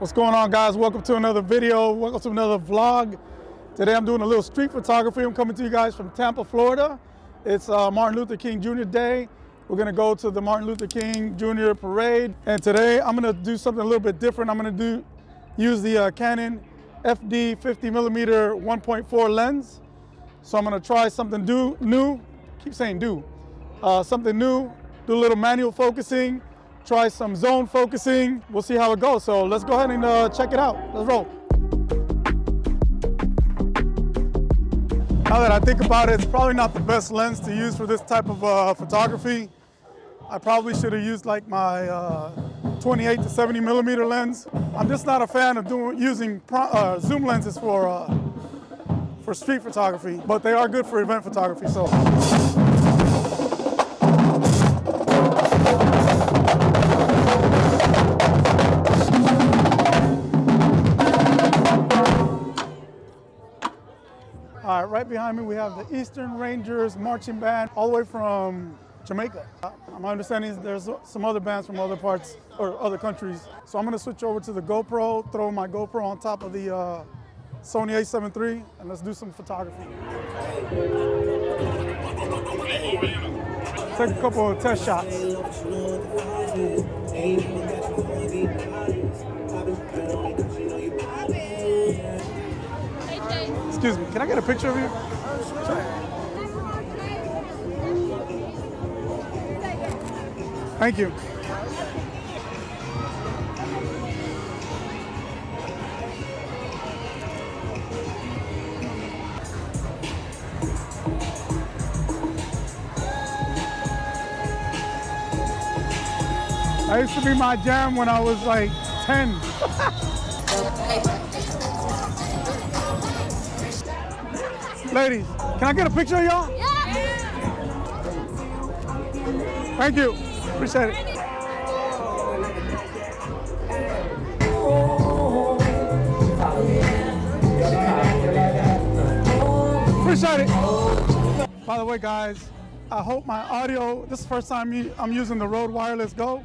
What's going on guys? Welcome to another video. Welcome to another vlog. Today I'm doing a little street photography. I'm coming to you guys from Tampa, Florida. It's uh, Martin Luther King Jr. Day. We're gonna go to the Martin Luther King Jr. parade. And today I'm gonna do something a little bit different. I'm gonna do use the uh, Canon FD 50 millimeter 1.4 lens. So I'm gonna try something do, new, keep saying do, uh, something new, do a little manual focusing, try some zone focusing. We'll see how it goes. So let's go ahead and uh, check it out. Let's roll. Now that I think about it, it's probably not the best lens to use for this type of uh, photography. I probably should have used like my uh, 28 to 70 millimeter lens. I'm just not a fan of doing, using uh, zoom lenses for, uh, for street photography, but they are good for event photography. So. Right, behind me we have the Eastern Rangers Marching Band, all the way from Jamaica. Uh, my understanding is there's some other bands from other parts or other countries. So I'm gonna switch over to the GoPro, throw my GoPro on top of the uh, Sony a7 III, and let's do some photography. Take a couple of test shots. Excuse me, can I get a picture of you? Thank you. I used to be my jam when I was like 10. Ladies, can I get a picture of y'all? Yeah. Thank you. Appreciate it. Appreciate it. By the way, guys, I hope my audio, this is the first time I'm using the Rode Wireless Go,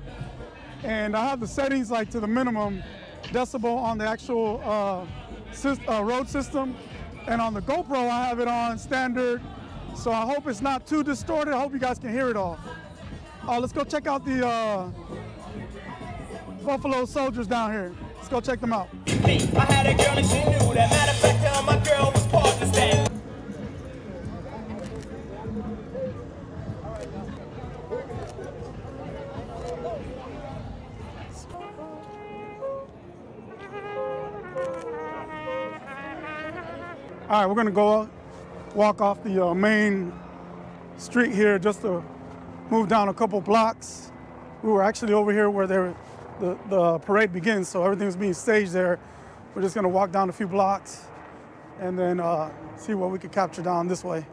and I have the settings like to the minimum decibel on the actual uh, uh, Rode system, and on the GoPro I have it on standard, so I hope it's not too distorted. I hope you guys can hear it all. Uh, let's go check out the uh, Buffalo Soldiers down here. Let's go check them out. All right, we're gonna go walk off the uh, main street here just to move down a couple blocks. We were actually over here where the, the parade begins, so everything's being staged there. We're just gonna walk down a few blocks and then uh, see what we could capture down this way.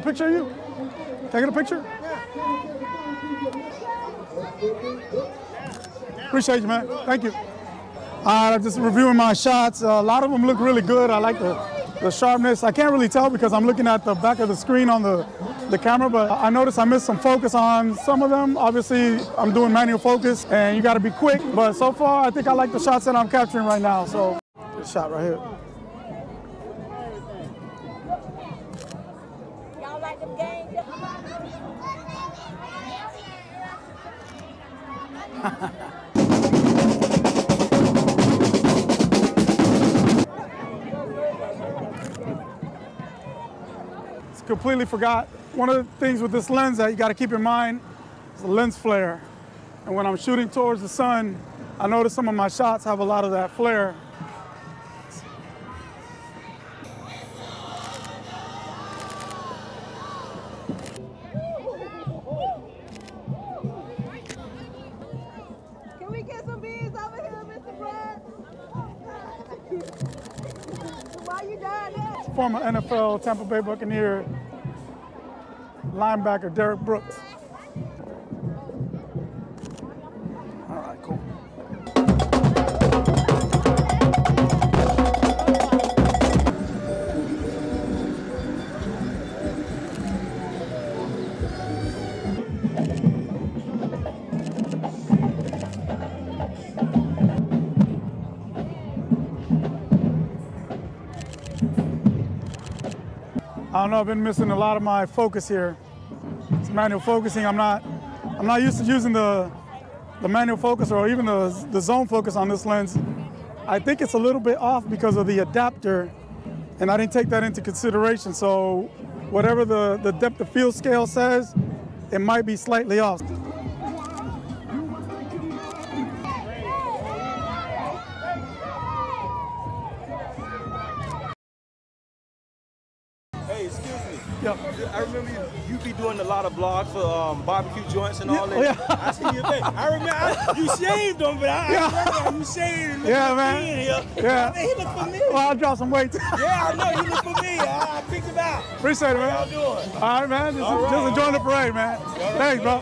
A picture of you? Get a picture? Appreciate you, man. Thank you. Uh, just reviewing my shots. Uh, a lot of them look really good. I like the, the sharpness. I can't really tell because I'm looking at the back of the screen on the, the camera, but I noticed I missed some focus on some of them. Obviously, I'm doing manual focus and you got to be quick. But so far, I think I like the shots that I'm capturing right now. So, shot right here. Games? completely forgot. One of the things with this lens that you got to keep in mind is the lens flare. And when I'm shooting towards the sun, I notice some of my shots have a lot of that flare. Former NFL Tampa Bay Buccaneer linebacker Derrick Brooks. I don't know. I've been missing a lot of my focus here. It's manual focusing. I'm not. I'm not used to using the the manual focus or even the the zone focus on this lens. I think it's a little bit off because of the adapter, and I didn't take that into consideration. So, whatever the the depth of field scale says, it might be slightly off. I remember you, you be doing a lot of vlogs for um, barbecue joints and all that. oh, yeah. I see your face. I remember I, you shaved them, but I, Yeah. I remember you shaved. and Yeah, man. Yeah. Man, he look familiar. Well, I'll drop some weight. yeah, I know. You look familiar. I, I picked it out. Appreciate it, How man. y'all doing? All right, man. Just, All right, just enjoying all the parade, man. Thanks, bro.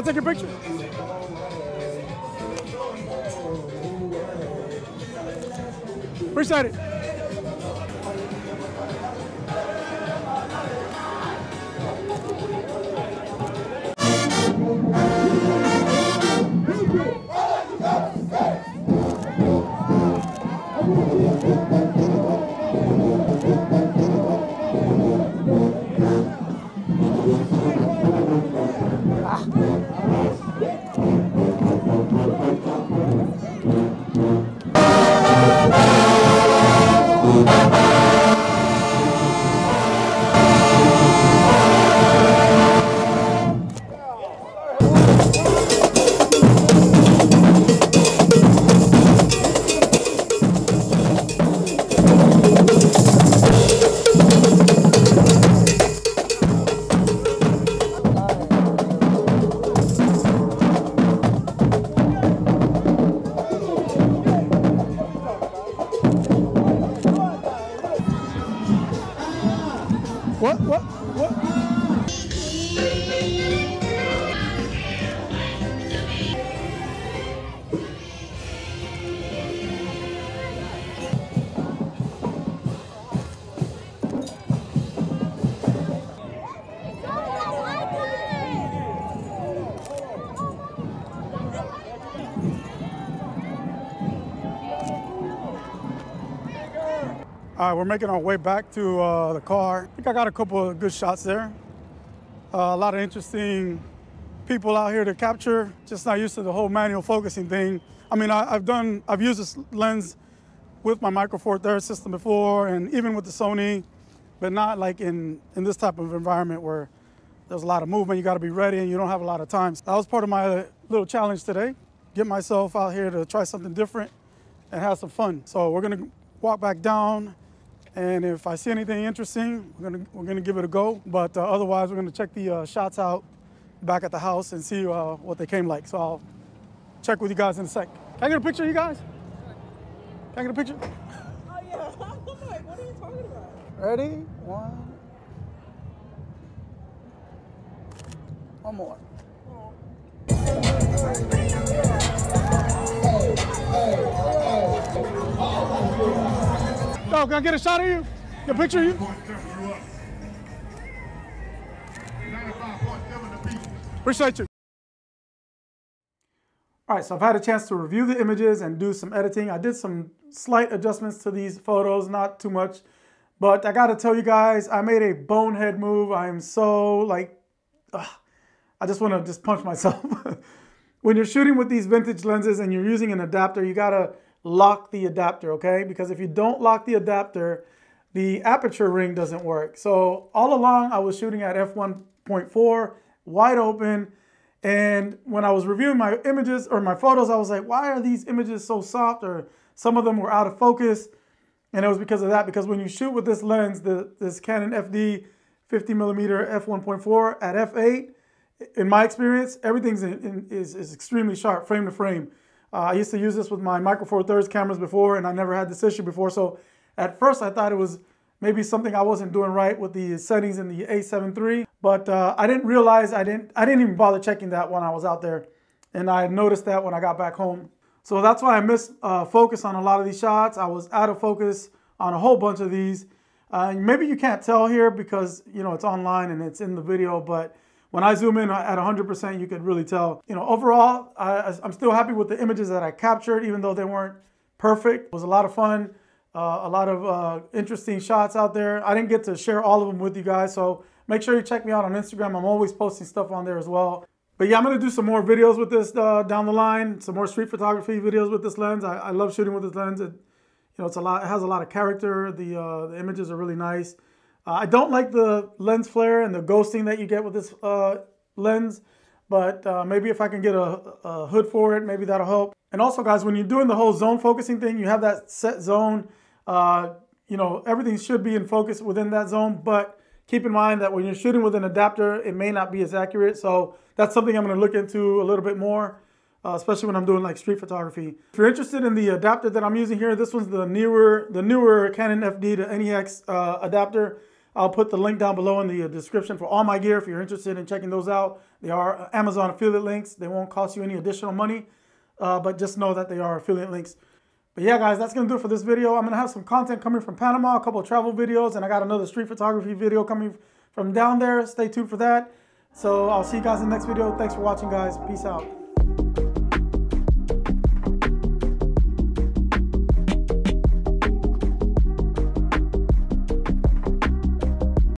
Can I take your picture? Appreciate it. What? What? What? All right, we're making our way back to uh, the car. I think I got a couple of good shots there. Uh, a lot of interesting people out here to capture. Just not used to the whole manual focusing thing. I mean, I, I've done, I've used this lens with my Micro Four Third system before, and even with the Sony, but not like in in this type of environment where there's a lot of movement. You got to be ready, and you don't have a lot of time. So that was part of my little challenge today. Get myself out here to try something different and have some fun. So we're gonna walk back down, and if I see anything interesting, we're gonna we're gonna give it a go. But uh, otherwise, we're gonna check the uh, shots out back at the house and see uh, what they came like. So I'll check with you guys in a sec. Can I get a picture of you guys? Can I get a picture? Oh yeah. I'm like, what are you talking about? Ready? One. One more. Yo, can I get a shot of you? Get a picture of you? Appreciate you. All right, so I've had a chance to review the images and do some editing. I did some slight adjustments to these photos, not too much. But I gotta tell you guys, I made a bonehead move. I am so like, ugh, I just wanna just punch myself. when you're shooting with these vintage lenses and you're using an adapter, you gotta lock the adapter, okay? Because if you don't lock the adapter, the aperture ring doesn't work. So all along I was shooting at f1.4, wide open, And when I was reviewing my images or my photos, I was like, why are these images so soft? Or some of them were out of focus. And it was because of that, because when you shoot with this lens, the, this Canon FD 50 millimeter f1.4 at f8, in my experience, in, is, is extremely sharp, frame to frame. Uh, I used to use this with my Micro Four Thirds cameras before, and I never had this issue before. So at first, I thought it was maybe something I wasn't doing right with the settings in the A7 III, but uh, I didn't realize I didn't I didn't even bother checking that when I was out there, and I noticed that when I got back home. So that's why I missed uh, focus on a lot of these shots. I was out of focus on a whole bunch of these. Uh, maybe you can't tell here because you know it's online and it's in the video, but when I zoom in at 100%, you can really tell. You know, overall, I, I'm still happy with the images that I captured, even though they weren't perfect. It was a lot of fun, uh, a lot of uh, interesting shots out there. I didn't get to share all of them with you guys, so make sure you check me out on Instagram. I'm always posting stuff on there as well. But yeah, I'm gonna do some more videos with this uh, down the line, some more street photography videos with this lens. I, I love shooting with this lens. It, you know, it's a lot. It has a lot of character. The uh, the images are really nice. Uh, I don't like the lens flare and the ghosting that you get with this uh, lens, but uh, maybe if I can get a, a, hood for it, maybe that'll help. And also, guys, when you're doing the whole zone focusing thing, you have that set zone. Uh, you know, everything should be in focus within that zone, but keep in mind that when you're shooting with an adapter, it may not be as accurate. So that's something I'm going to look into a little bit more uh, especially when I'm doing like street photography. If you're interested in the adapter that I'm using here, this one's the Neewer, the Neewer Canon FD to NEX uh, adapter. I'll put the link down below in the uh, description for all my gear if you're interested in checking those out. They are Amazon affiliate links. They won't cost you any additional money, uh, but just know that they are affiliate links. But yeah, guys, that's going to do it for this video. I'm going to have some content coming from Panama, a couple of travel videos, and I got another street photography video coming from down there. Stay tuned for that. So I'll see you guys in the next video. Thanks for watching, guys. Peace out.